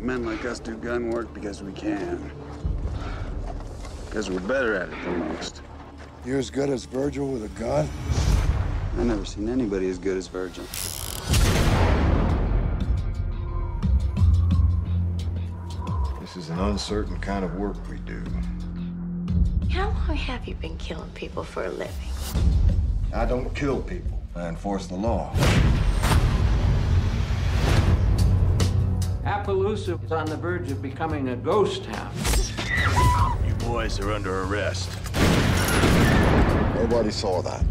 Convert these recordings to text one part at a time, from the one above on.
men like us do gun work because we can. Because we're better at it than most. You're as good as Virgil with a gun? I never seen anybody as good as Virgil. This is an uncertain kind of work we do. How long have you been killing people for a living? I don't kill people. I enforce the law. Appaloosa is on the verge of becoming a ghost town. You boys are under arrest. Nobody saw that.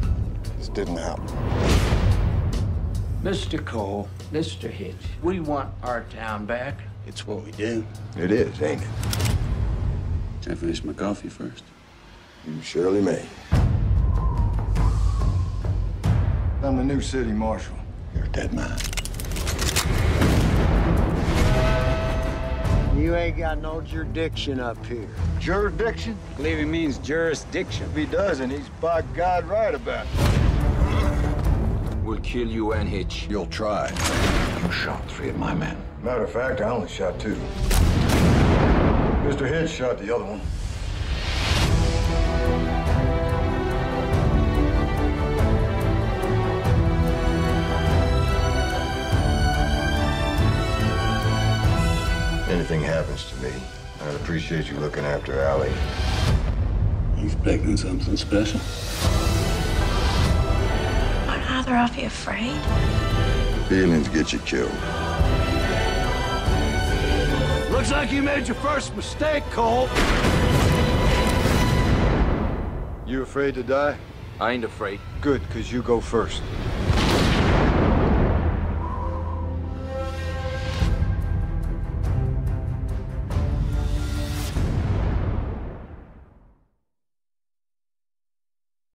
This didn't happen. Mr. Cole, Mr. Hitch, we want our town back. It's what we do. It is, ain't it? Can I finish my coffee first? You surely may. I'm the new city marshal. You're a dead man. Ain't got no jurisdiction up here. Jurisdiction? I believe he means jurisdiction. If he doesn't, he's by God right about it. We'll kill you and Hitch. You'll try. You shot three of my men. Matter of fact, I only shot two. Mr. Hitch shot the other one. If anything happens to me, I'd appreciate you looking after Allie. You expecting something special? Aren't either of you afraid? Feelings get you killed. Looks like you made your first mistake, Cole. You afraid to die? I ain't afraid. Good, because you go first.